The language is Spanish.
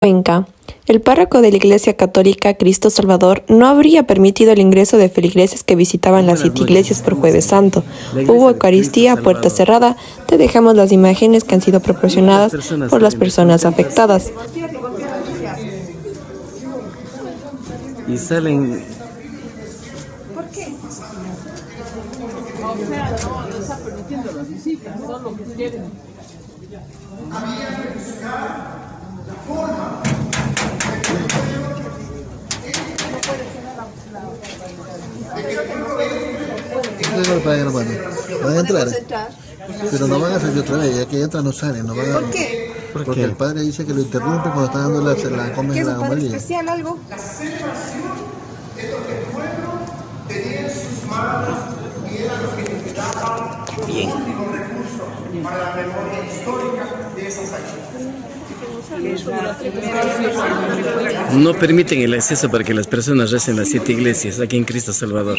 El párroco de la Iglesia Católica Cristo Salvador no habría permitido el ingreso de feligreses que visitaban las siete iglesias por Jueves Santo. Hubo Eucaristía a puerta cerrada. Te dejamos las imágenes que han sido proporcionadas por las personas afectadas. Y salen ¿Por qué? O sea, no, no está permitiendo las visitas, solo quieren. Para que no pueden. Van a entrar. Pero no van a salir otra vez, ya que entran no salen, no van a... ¿Por qué? Porque el padre dice que lo interrumpe cuando está dando la, la ¿Qué come es la un padre homilía. especial algo? no permiten el acceso para que las personas recen las siete iglesias aquí en Cristo Salvador.